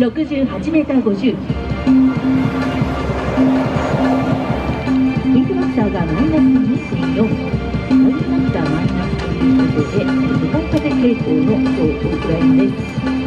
68メーター50ビンクマスターがマイナス2.4マイナスターマイナスということで向かい風傾向の今日大倉山です。